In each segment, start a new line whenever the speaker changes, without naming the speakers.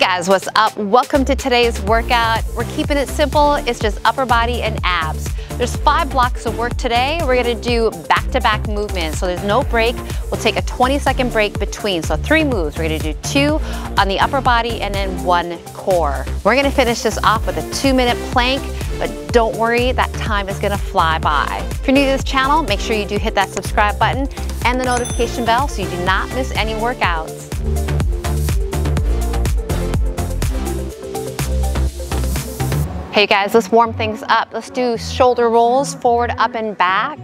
guys, what's up? Welcome to today's workout. We're keeping it simple. It's just upper body and abs. There's five blocks of work today. We're gonna do back-to-back -back movements. So there's no break. We'll take a 20 second break between. So three moves. We're gonna do two on the upper body and then one core. We're gonna finish this off with a two minute plank, but don't worry, that time is gonna fly by. If you're new to this channel, make sure you do hit that subscribe button and the notification bell so you do not miss any workouts. Hey guys, let's warm things up. Let's do shoulder rolls, forward, up and back.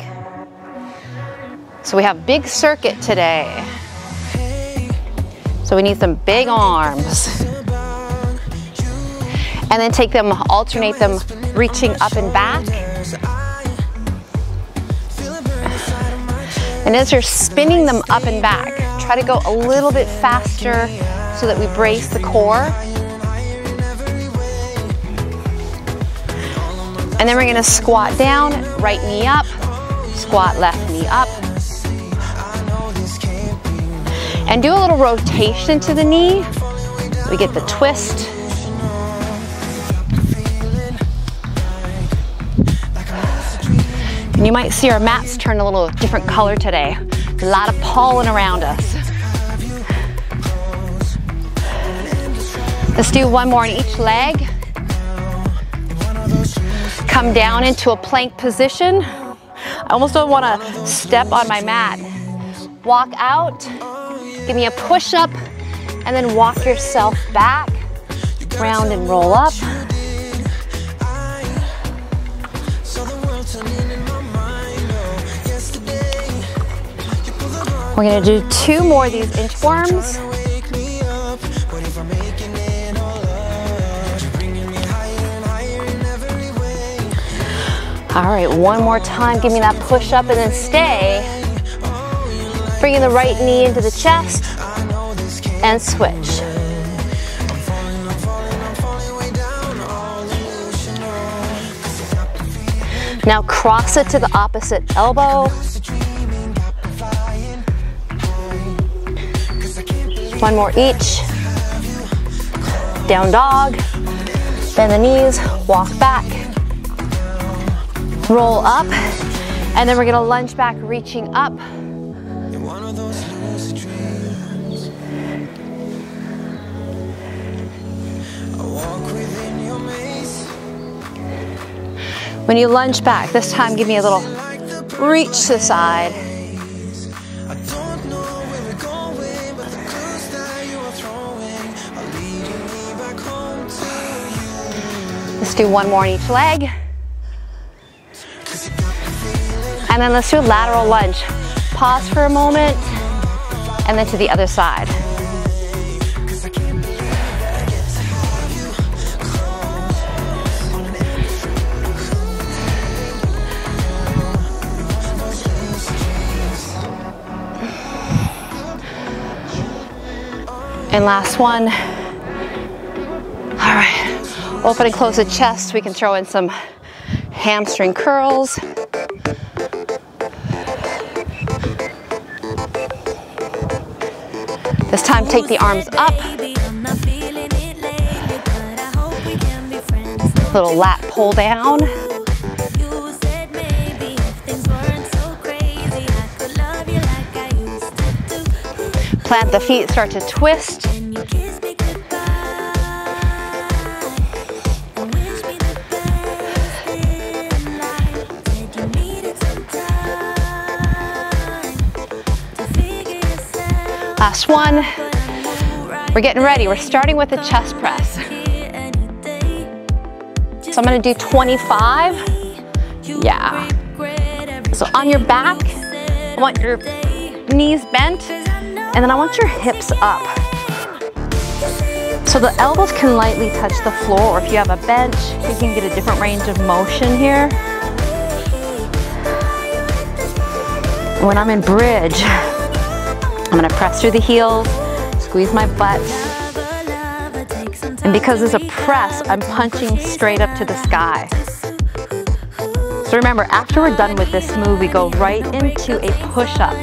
So we have big circuit today. So we need some big arms. And then take them, alternate them, reaching up and back. And as you're spinning them up and back, try to go a little bit faster so that we brace the core. And then we're gonna squat down, right knee up, squat left knee up. And do a little rotation to the knee. We get the twist. And you might see our mats turn a little different color today. A lot of pollen around us. Let's do one more on each leg. Come down into a plank position. I almost don't want to step on my mat. Walk out, give me a push up, and then walk yourself back, round and roll up. We're gonna do two more of these inchworms. All right, one more time. Give me that push up and then stay. Bringing the right knee into the chest and switch. Now cross it to the opposite elbow. One more each. Down dog. Bend the knees, walk back roll up, and then we're gonna lunge back, reaching up. When you lunge back, this time give me a little reach to the side. Let's do one more on each leg. And then let's do a lateral lunge. Pause for a moment, and then to the other side. And last one. All right, open and close the chest. We can throw in some hamstring curls. This time take the arms up. Little lat pull down. Plant the feet, start to twist. Last one. We're getting ready. We're starting with a chest press. So I'm gonna do 25. Yeah. So on your back, I want your knees bent, and then I want your hips up. So the elbows can lightly touch the floor, or if you have a bench, you can get a different range of motion here. When I'm in bridge, I'm gonna press through the heels, squeeze my butt. And because it's a press, I'm punching straight up to the sky. So remember, after we're done with this move, we go right into a push-up.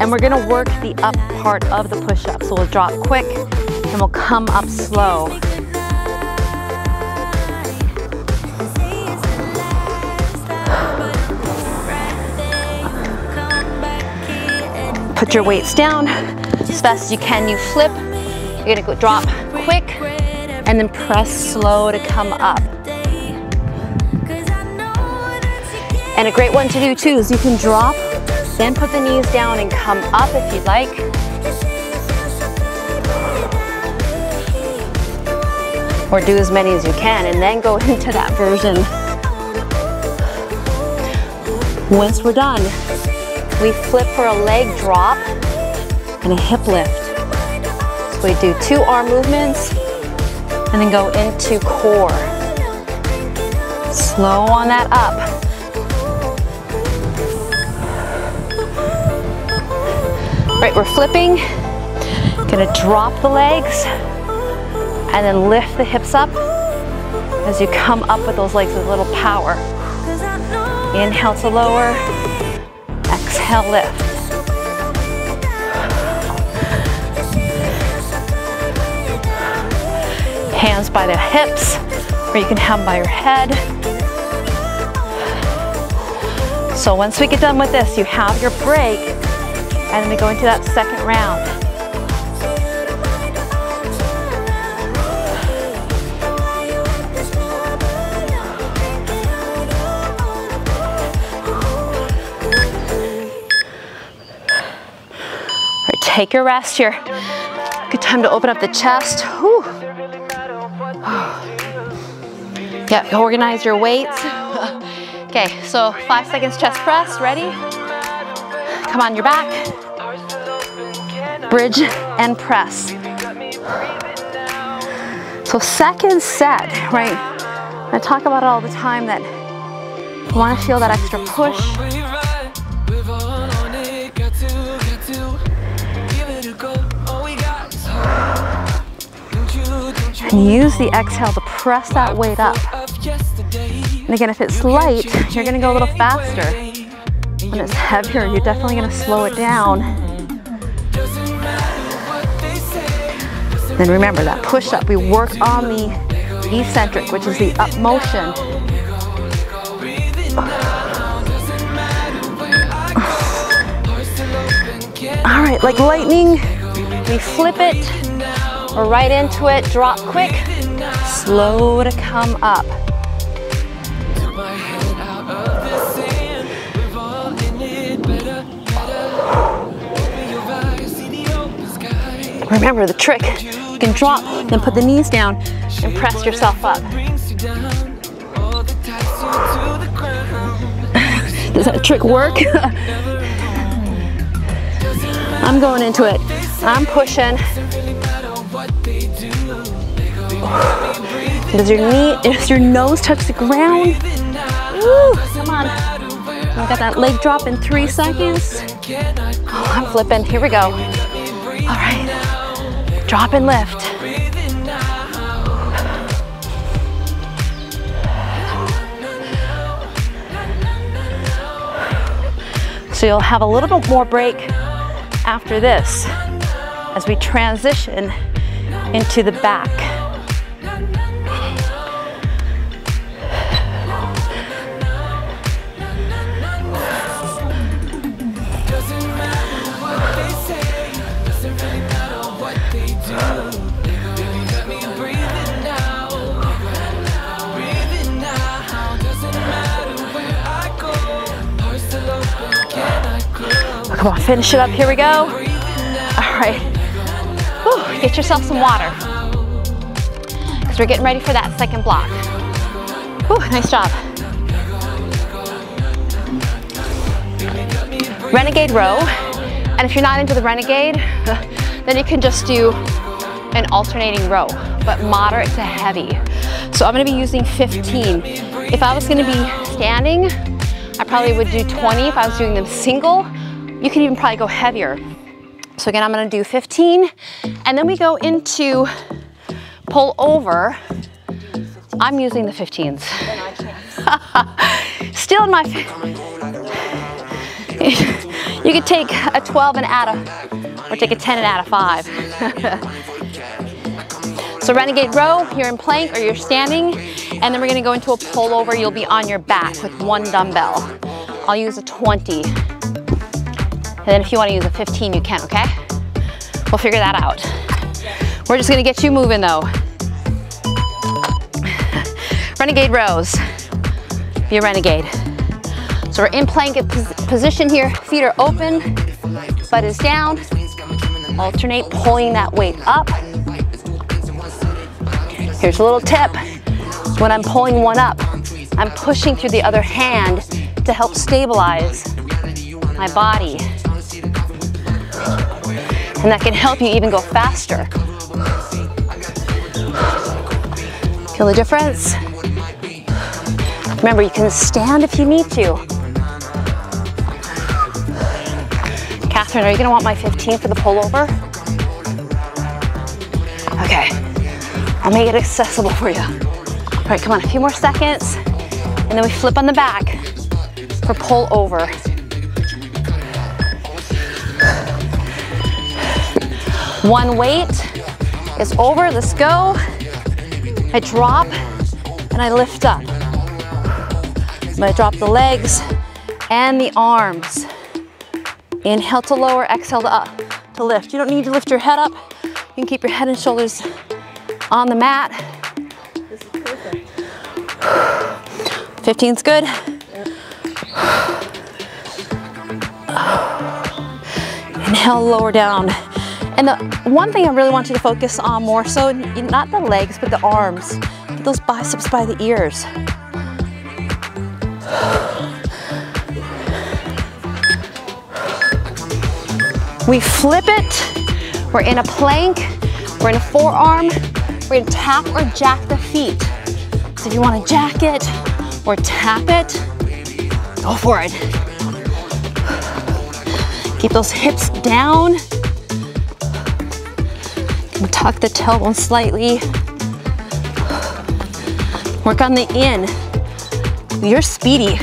And we're gonna work the up part of the push-up. So we'll drop quick, and we'll come up slow. Put your weights down as fast as you can. You flip, you're gonna go drop quick and then press slow to come up. And a great one to do too is you can drop, then put the knees down and come up if you'd like. Or do as many as you can and then go into that version. Once we're done, we flip for a leg drop and a hip lift. So we do two arm movements and then go into core. Slow on that up. Right, we're flipping. Gonna drop the legs and then lift the hips up as you come up with those legs with a little power. Inhale to lower, exhale lift. Hands by the hips, or you can have them by your head. So once we get done with this, you have your break, and then we go into that second round. Take your rest here. Good time to open up the chest. Whew. Yeah, organize your weights. okay, so five seconds chest press, ready? Come on your back. Bridge and press. So second set, right? I talk about it all the time that you wanna feel that extra push. And use the exhale to press that weight up. And again, if it's light, you're gonna go a little faster. When it's heavier, you're definitely gonna slow it down. Then remember that push up, we work on the eccentric, which is the up motion. All right, like lightning, we flip it, we're right into it, drop quick, slow to come up. Remember the trick, you can drop, then put the knees down and press yourself up. Does that trick work? I'm going into it. I'm pushing. Does your knee, does your nose touch the ground? Woo, come on. I got that leg drop in three seconds. Oh, I'm flipping. Here we go. All right. Drop and lift. So you'll have a little bit more break after this as we transition into the back. Come on, finish it up. Here we go. All right. Whew, get yourself some water. Because we're getting ready for that second block. Whew, nice job. Renegade row. And if you're not into the renegade, then you can just do an alternating row, but moderate to heavy. So I'm gonna be using 15. If I was gonna be standing, I probably would do 20 if I was doing them single. You could even probably go heavier. So again, I'm gonna do 15, and then we go into pull over. I'm using the 15s. Still in my, you could take a 12 and add a, or take a 10 and add a five. So renegade row, you're in plank or you're standing, and then we're gonna go into a pull over. You'll be on your back with one dumbbell. I'll use a 20. And then if you wanna use a 15, you can, okay? We'll figure that out. We're just gonna get you moving though. renegade rows. Be a renegade. So we're in plank position here. Feet are open, butt is down. Alternate pulling that weight up. Here's a little tip. When I'm pulling one up, I'm pushing through the other hand to help stabilize my body. And that can help you even go faster. Feel the difference? Remember, you can stand if you need to. Catherine, are you gonna want my 15 for the pullover? Okay, I'll make it accessible for you. All right, come on, a few more seconds, and then we flip on the back for pull over. One weight is over, let's go. I drop and I lift up. I'm gonna drop the legs and the arms. Inhale to lower, exhale to up, to lift. You don't need to lift your head up. You can keep your head and shoulders on the mat. This is perfect. 15's good. Inhale, lower down. And the one thing I really want you to focus on more so, not the legs, but the arms. Get those biceps by the ears. We flip it. We're in a plank. We're in a forearm. We're gonna tap or jack the feet. So if you wanna jack it or tap it, go for it. Keep those hips down. Tuck the tailbone slightly. Work on the in. You're speedy.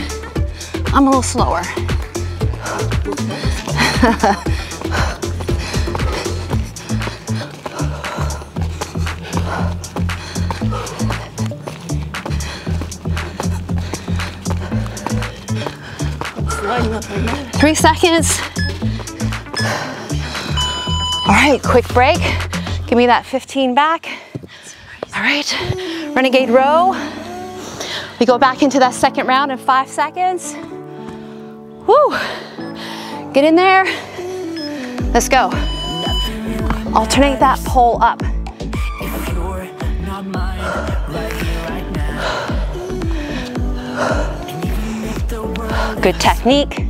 I'm a little slower. Three seconds. All right, quick break. Give me that 15 back. All right, renegade row. We go back into that second round in five seconds. Woo! Get in there. Let's go. Alternate that pull up. Good technique.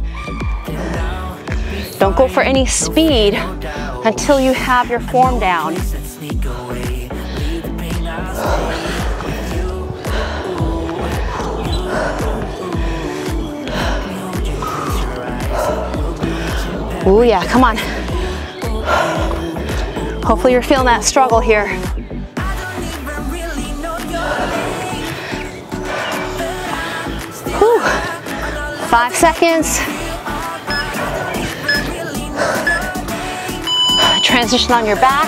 Don't go for any speed until you have your form down. Oh yeah, come on. Hopefully you're feeling that struggle here. Whew. Five seconds. Transition on your back.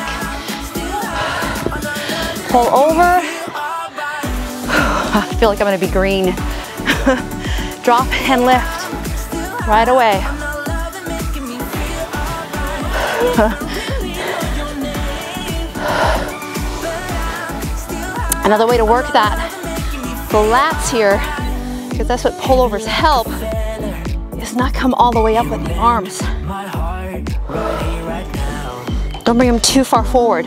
Pull over. I feel like I'm gonna be green. Drop and lift right away. Another way to work that, the lats here, because that's what pullovers help, is not come all the way up with the arms. Don't bring them too far forward.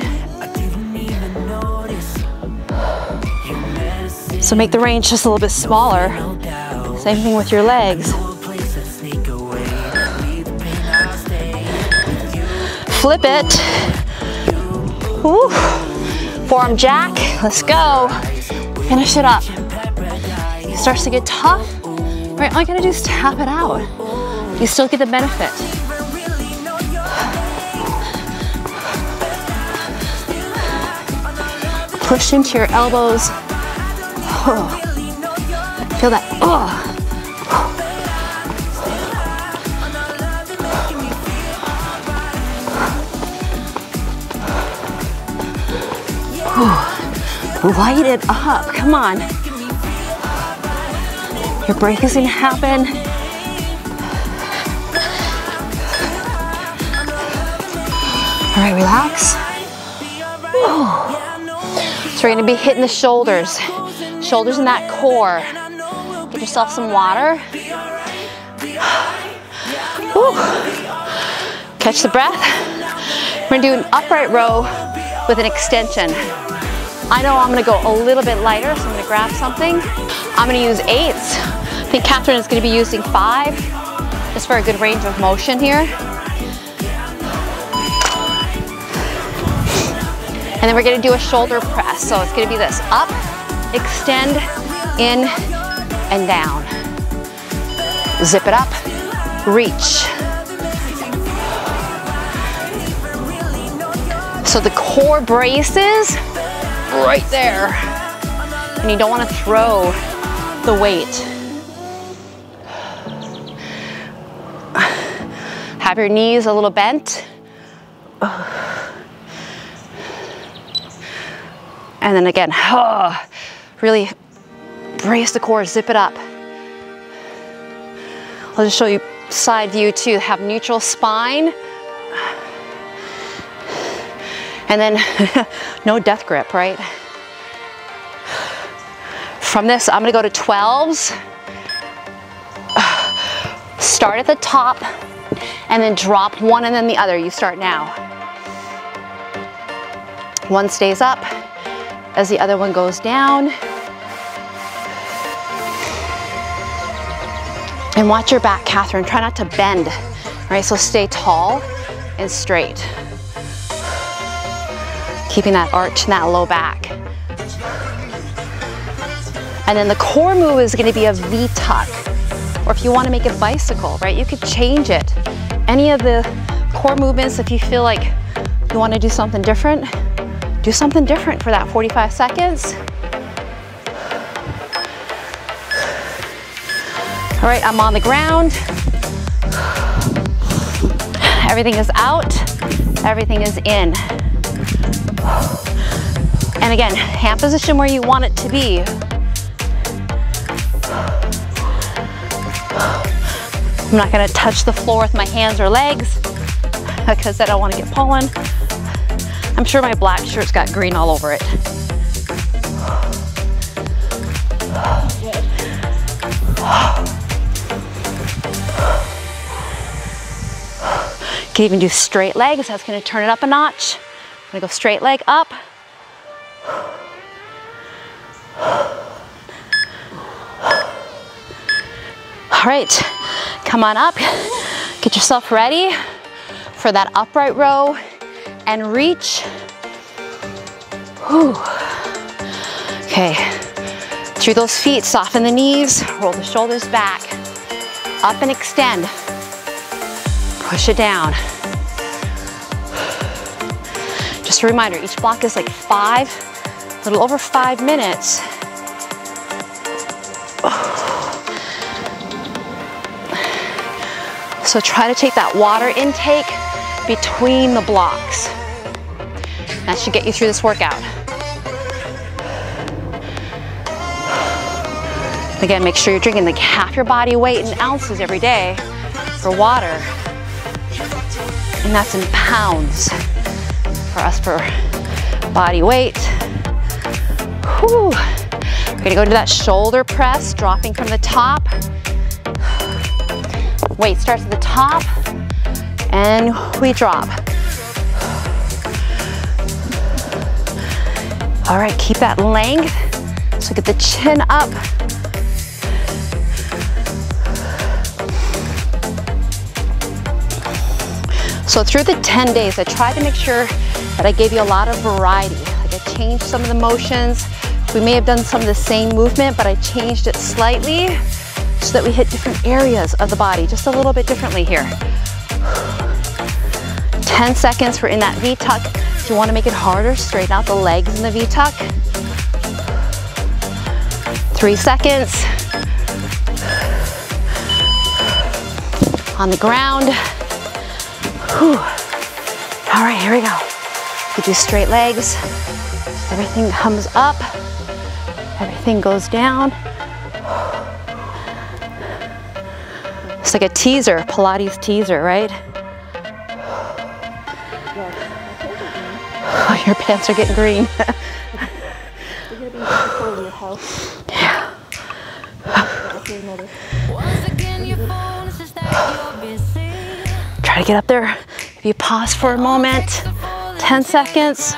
So make the range just a little bit smaller. Same thing with your legs. Flip it. Woo. Forearm jack, let's go. Finish it up. It starts to get tough, right? All you gotta do is tap it out. You still get the benefit. Push into your elbows. Oh. Feel that, oh. Whew. Light it up, come on. Your break is gonna happen. All right, relax. We're gonna be hitting the shoulders. Shoulders in that core. Get yourself some water. Whew. Catch the breath. We're gonna do an upright row with an extension. I know I'm gonna go a little bit lighter, so I'm gonna grab something. I'm gonna use eights. I think Catherine is gonna be using five, just for a good range of motion here. Then we're gonna do a shoulder press. So it's gonna be this, up, extend, in, and down. Zip it up, reach. So the core braces right there. And you don't wanna throw the weight. Have your knees a little bent. And then again, oh, really brace the core, zip it up. I'll just show you side view too. Have neutral spine. And then no death grip, right? From this, I'm gonna go to 12s. Start at the top and then drop one and then the other. You start now. One stays up as the other one goes down. And watch your back, Catherine. Try not to bend. All right, so stay tall and straight. Keeping that arch and that low back. And then the core move is gonna be a V-tuck. Or if you wanna make it bicycle, right, you could change it. Any of the core movements, if you feel like you wanna do something different, do something different for that 45 seconds. All right, I'm on the ground. Everything is out, everything is in. And again, hand position where you want it to be. I'm not gonna touch the floor with my hands or legs because I don't wanna get pollen. I'm sure my black shirt's got green all over it. Can even do straight legs. That's gonna turn it up a notch. I'm gonna go straight leg up. All right, come on up. Get yourself ready for that upright row and reach. Whew. Okay, through those feet, soften the knees, roll the shoulders back, up and extend. Push it down. Just a reminder, each block is like five, a little over five minutes. So try to take that water intake between the blocks. That should get you through this workout. Again, make sure you're drinking like half your body weight in ounces every day for water. And that's in pounds for us for body weight. Whew. We're gonna go to that shoulder press, dropping from the top. Weight starts at the top and we drop. All right, keep that length. So get the chin up. So through the 10 days, I tried to make sure that I gave you a lot of variety. Like I changed some of the motions. We may have done some of the same movement, but I changed it slightly so that we hit different areas of the body just a little bit differently here. 10 seconds, we're in that V-tuck. If you wanna make it harder, straighten out the legs in the V-tuck. Three seconds. On the ground. Whew. All right, here we go. You do straight legs. Everything comes up. Everything goes down. It's like a teaser, Pilates teaser, right? Your pants are getting green. yeah. Try to get up there. If you pause for a moment, 10 seconds.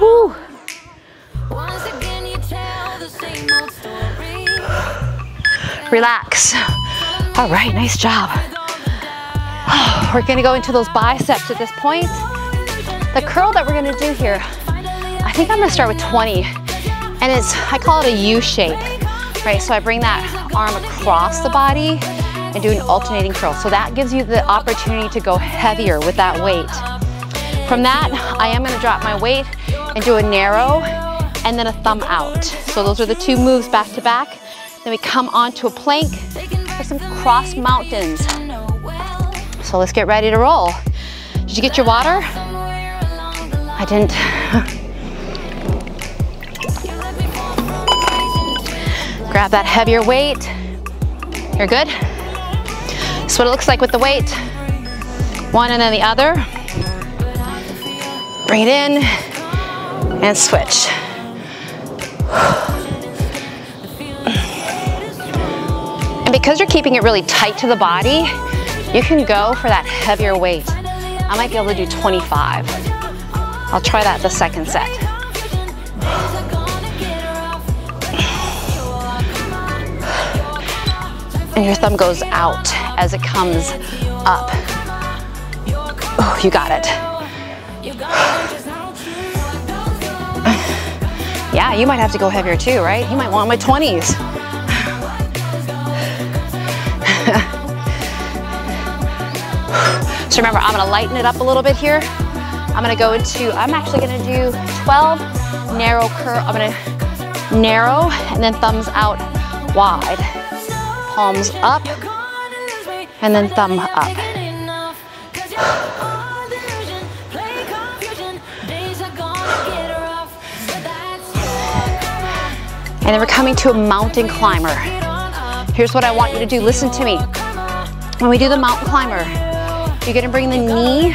Woo. Relax. All right, nice job. We're gonna go into those biceps at this point. The curl that we're gonna do here, I think I'm gonna start with 20. And it's, I call it a U shape, right? So I bring that arm across the body and do an alternating curl. So that gives you the opportunity to go heavier with that weight. From that, I am gonna drop my weight and do a narrow and then a thumb out. So those are the two moves back to back. Then we come onto a plank for some cross mountains. So let's get ready to roll. Did you get your water? I didn't. Grab that heavier weight. You're good? That's what it looks like with the weight. One and then the other. Bring it in and switch. And because you're keeping it really tight to the body, you can go for that heavier weight. I might be able to do 25. I'll try that the second set. And your thumb goes out as it comes up. Oh, you got it. Yeah, you might have to go heavier too, right? You might want my 20s. so remember, I'm gonna lighten it up a little bit here. I'm gonna go into, I'm actually gonna do 12 narrow curl. I'm gonna narrow and then thumbs out wide. Palms up and then thumb up. And then we're coming to a mountain climber. Here's what I want you to do, listen to me. When we do the mountain climber, you're gonna bring the knee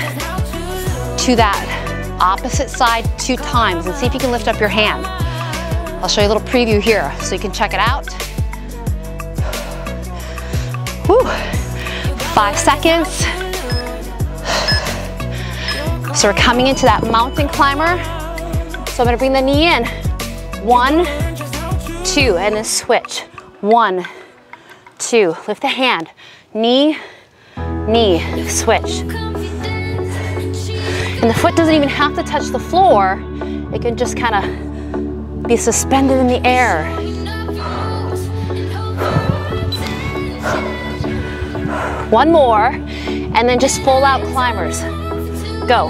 to that opposite side two times and see if you can lift up your hand. I'll show you a little preview here so you can check it out. Whew. Five seconds. So we're coming into that mountain climber. So I'm gonna bring the knee in. One, two, and then switch. One, two, lift the hand. Knee, knee, switch. And the foot doesn't even have to touch the floor. It can just kind of be suspended in the air. One more, and then just full out climbers. Go.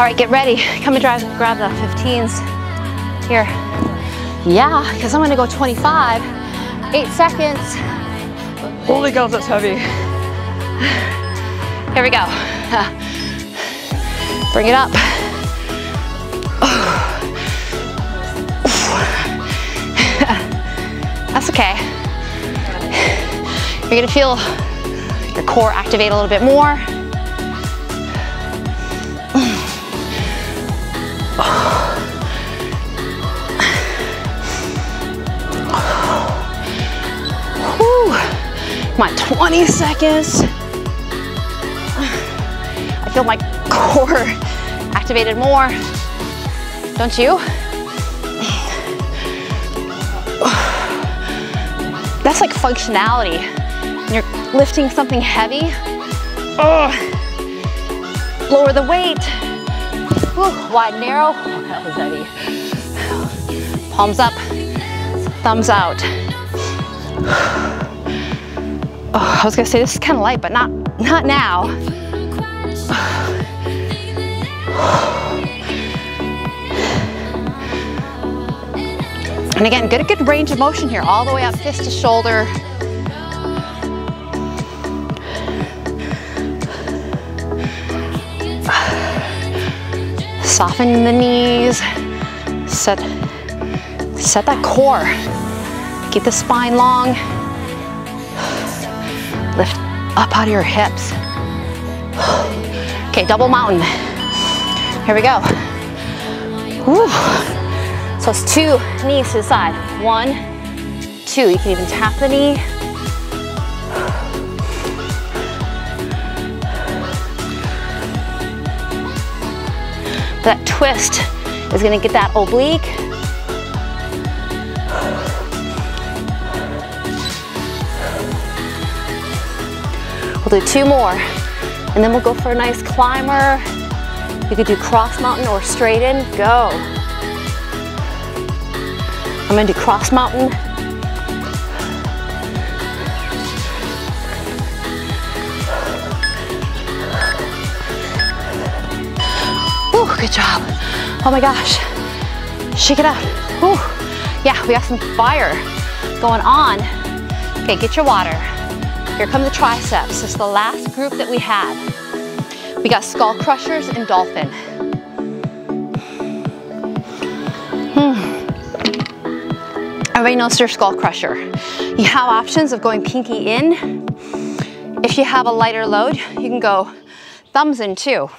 All right, get ready. Come and drive, grab the 15s. Here. Yeah, because I'm gonna go 25. Eight seconds.
Holy cow, that's heavy.
Here we go. Uh, bring it up. That's okay. You're gonna feel your core activate a little bit more. On, 20 seconds. I feel my core activated more. Don't you? That's like functionality. When you're lifting something heavy, oh, lower the weight. Wide, narrow. That was heavy. Palms up, thumbs out. Oh, I was gonna say this is kind of light, but not, not now. And again, get a good range of motion here, all the way up, fist to shoulder. Soften the knees, set, set that core. Keep the spine long. Up out of your hips. Okay, double mountain. Here we go. Whew. So it's two knees to the side. One, two. You can even tap the knee. That twist is gonna get that oblique. We'll do two more, and then we'll go for a nice climber. You could do cross mountain or straight in, go. I'm gonna do cross mountain. Ooh, good job. Oh my gosh. Shake it out. Ooh. Yeah, we got some fire going on. Okay, get your water. Here come the triceps. Is the last group that we have. We got skull crushers and dolphin. Hmm. Everybody knows your skull crusher. You have options of going pinky in. If you have a lighter load, you can go thumbs in too.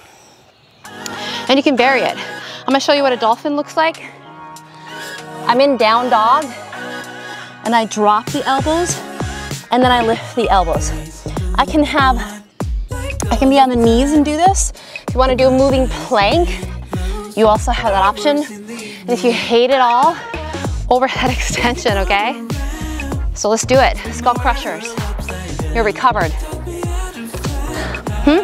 And you can vary it. I'm gonna show you what a dolphin looks like. I'm in down dog and I drop the elbows and then I lift the elbows. I can have, I can be on the knees and do this. If you wanna do a moving plank, you also have that option. And if you hate it all, overhead extension, okay? So let's do it. Skull crushers. You're recovered. Hmm?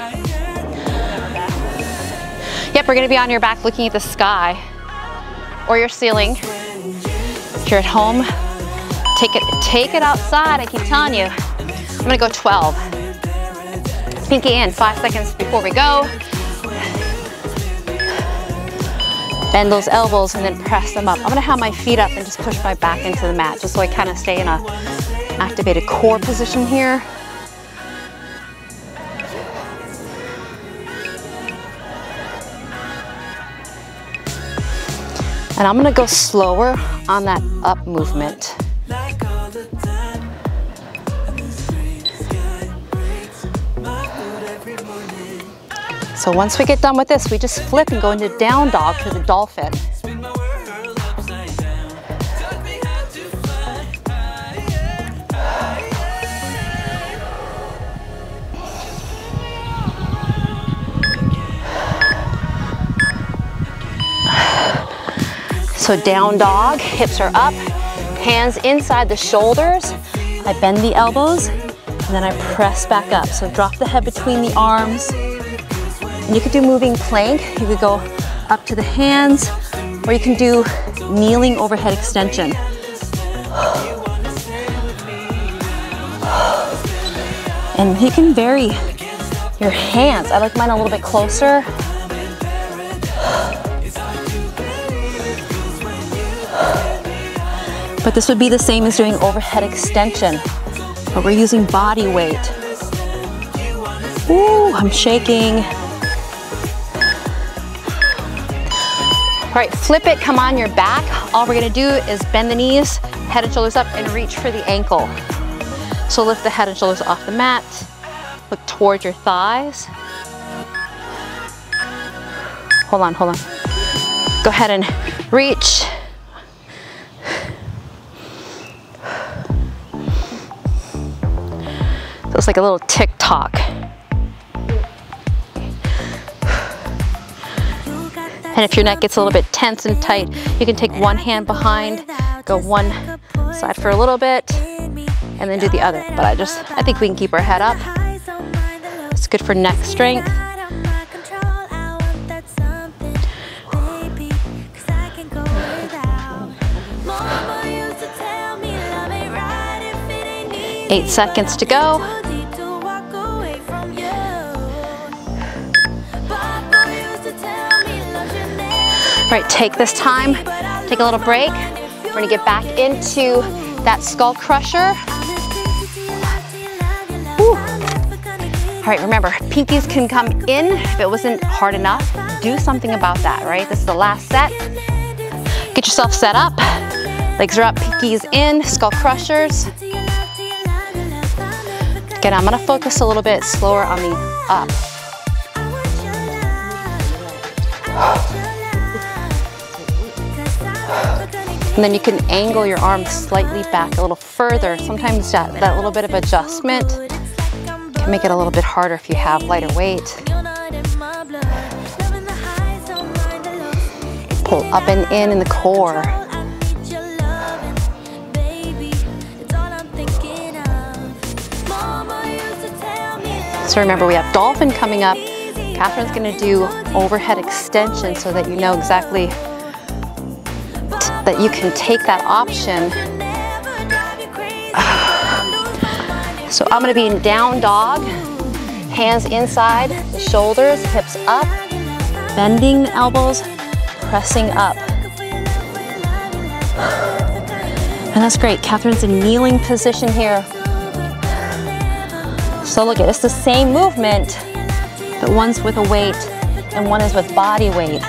Yep, we're gonna be on your back looking at the sky or your ceiling. If you're at home, take it, take it outside, I keep telling you. I'm gonna go 12. Pinky in, five seconds before we go. Bend those elbows and then press them up. I'm gonna have my feet up and just push my back into the mat just so I kind of stay in a activated core position here. And I'm gonna go slower on that up movement. So once we get done with this, we just flip and go into down dog to the dolphin. So down dog, hips are up, hands inside the shoulders. I bend the elbows and then I press back up. So drop the head between the arms. And you could do moving plank. You could go up to the hands or you can do kneeling overhead extension. And you can vary your hands. I like mine a little bit closer. But this would be the same as doing overhead extension, but we're using body weight. Ooh, I'm shaking. All right, flip it, come on your back. All we're gonna do is bend the knees, head and shoulders up, and reach for the ankle. So lift the head and shoulders off the mat, look towards your thighs. Hold on, hold on. Go ahead and reach, So it's like a little tick tock. And if your neck gets a little bit tense and tight, you can take one hand behind, go one side for a little bit, and then do the other. But I just, I think we can keep our head up. It's good for neck strength. Eight seconds to go. Right, take this time, take a little break. We're gonna get back into that skull crusher. All right, remember, pinkies can come in if it wasn't hard enough. Do something about that, right? This is the last set. Get yourself set up. Legs are up, pinkies in, skull crushers. Again, I'm gonna focus a little bit slower on the up. And then you can angle your arms slightly back a little further. Sometimes that, that little bit of adjustment can make it a little bit harder if you have lighter weight. Pull up and in in the core. So remember, we have dolphin coming up. Catherine's gonna do overhead extension so that you know exactly that you can take that option. So I'm gonna be in down dog, hands inside the shoulders, hips up, bending the elbows, pressing up. And that's great. Catherine's in kneeling position here. So look at it's the same movement, but one's with a weight and one is with body weight.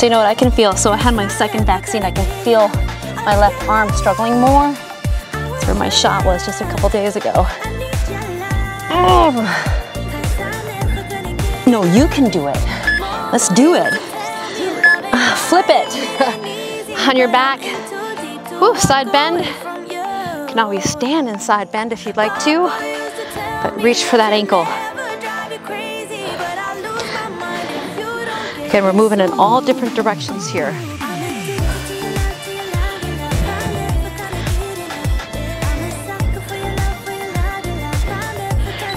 So you know what I can feel? So I had my second vaccine. I can feel my left arm struggling more. That's where my shot was just a couple days ago. Oh. No, you can do it. Let's do it. Flip it on your back. Ooh, side bend. You can always stand in side bend if you'd like to, but reach for that ankle. Again, we're moving in all different directions here.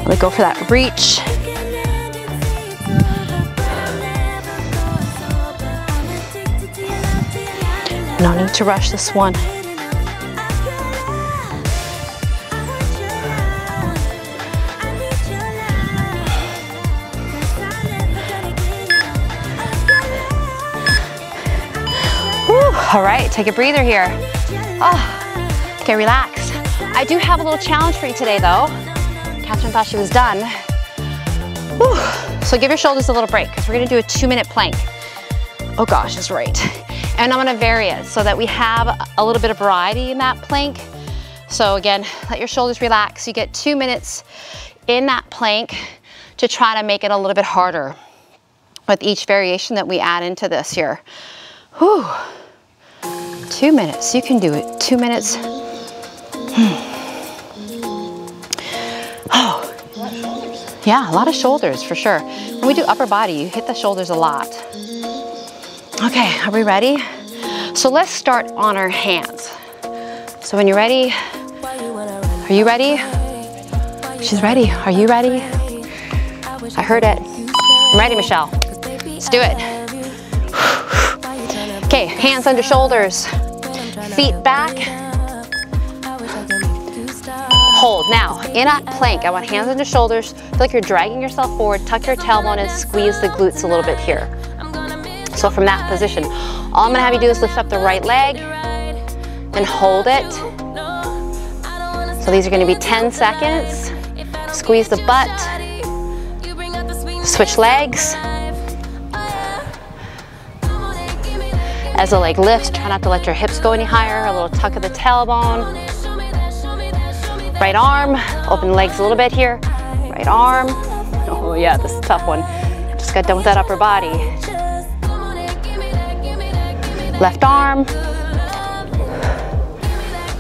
Let go for that reach. No need to rush this one. All right, take a breather here. Oh, okay, relax. I do have a little challenge for you today though. Catherine thought she was done. Whew. So give your shoulders a little break because we're gonna do a two minute plank. Oh gosh, that's right. And I'm gonna vary it so that we have a little bit of variety in that plank. So again, let your shoulders relax. You get two minutes in that plank to try to make it a little bit harder with each variation that we add into this here. Whew. Two minutes, you can do it. Two minutes. Hmm. Oh, yeah, a lot of shoulders for sure. When we do upper body, you hit the shoulders a lot. Okay, are we ready? So let's start on our hands. So when you're ready, are you ready? She's ready. Are you ready? I heard it. I'm ready, Michelle. Let's do it. Okay, hands under shoulders, feet back. Hold. Now, in a plank, I want hands under shoulders. Feel like you're dragging yourself forward. Tuck your tailbone and squeeze the glutes a little bit here. So from that position, all I'm gonna have you do is lift up the right leg and hold it. So these are gonna be 10 seconds. Squeeze the butt. Switch legs. As the leg lifts, try not to let your hips go any higher. A little tuck of the tailbone. Right arm, open legs a little bit here. Right arm. Oh yeah, this is a tough one. Just got done with that upper body. Left arm.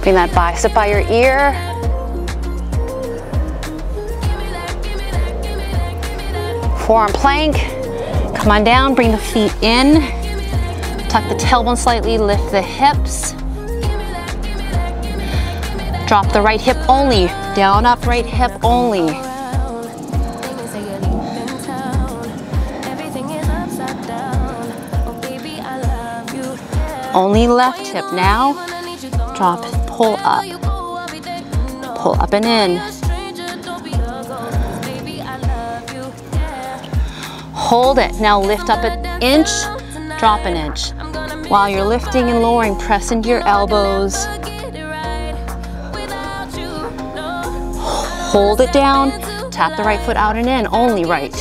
Bring that bicep by your ear. Forearm plank. Come on down, bring the feet in. Tuck the tailbone slightly, lift the hips. Drop the right hip only. Down, up, right hip only. Only left hip now. Drop, pull up. Pull up and in. Hold it. Now lift up an inch, drop an inch. While you're lifting and lowering, press into your elbows. Hold it down. Tap the right foot out and in, only right.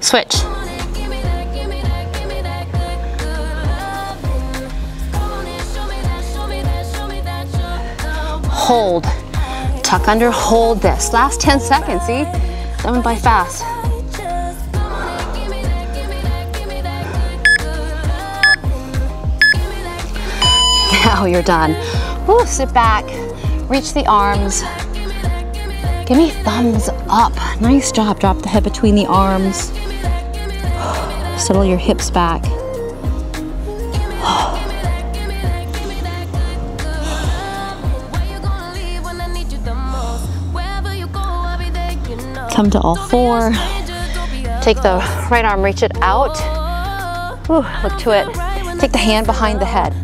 Switch. Hold. Tuck under, hold this. Last 10 seconds, see? That went by fast. Now you're done. Ooh, sit back, reach the arms. Give me thumbs up. Nice job. Drop the head between the arms. Settle your hips back. Come to all four. Take the right arm, reach it out. Ooh, look to it. Take the hand behind the head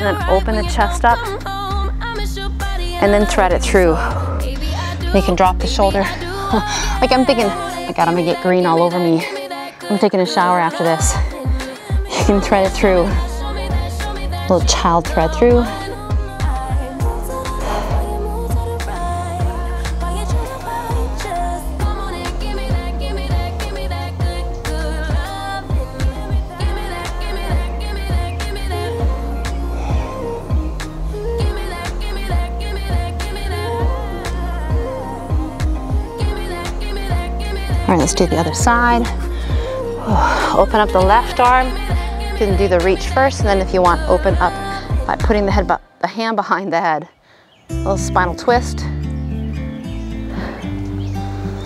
and then open the chest up and then thread it through. You can drop the shoulder. like I'm thinking, God, I'm gonna get green all over me. I'm taking a shower after this. You can thread it through. Little child thread through. All right, let's do the other side. Open up the left arm. You can do the reach first, and then if you want, open up by putting the head, the hand behind the head. A little spinal twist.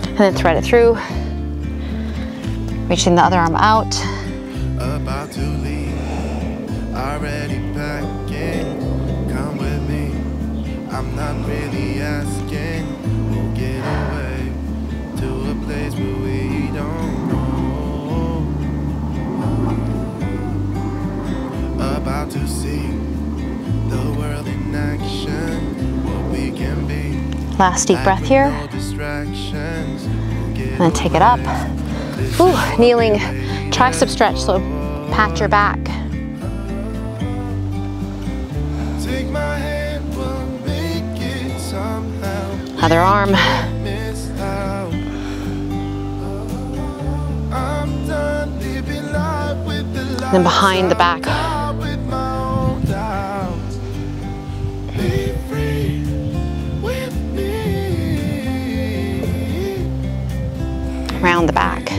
And then thread it through. Reaching the other arm out. About to leave, already packing. Come with me. I'm not really we don't know. About to see the world in action, what we can be. Last deep breath here. And then take it up. Ooh, kneeling tricep stretch, so pat your back. Other arm. Then behind the back. Around the back.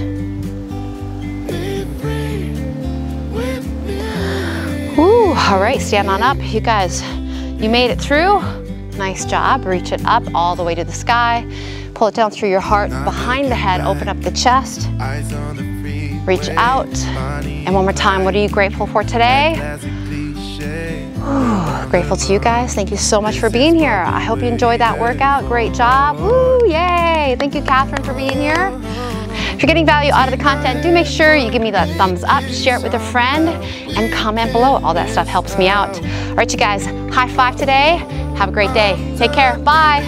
Ooh, all right, stand on up. You guys, you made it through. Nice job. Reach it up all the way to the sky. Pull it down through your heart, behind the head, open up the chest. Reach out. And one more time, what are you grateful for today? Grateful to you guys. Thank you so much for being here. I hope you enjoyed that workout. Great job. Woo, yay. Thank you, Catherine, for being here. If you're getting value out of the content, do make sure you give me that thumbs up, share it with a friend, and comment below. All that stuff helps me out. All right, you guys, high five today. Have a great day. Take care. Bye.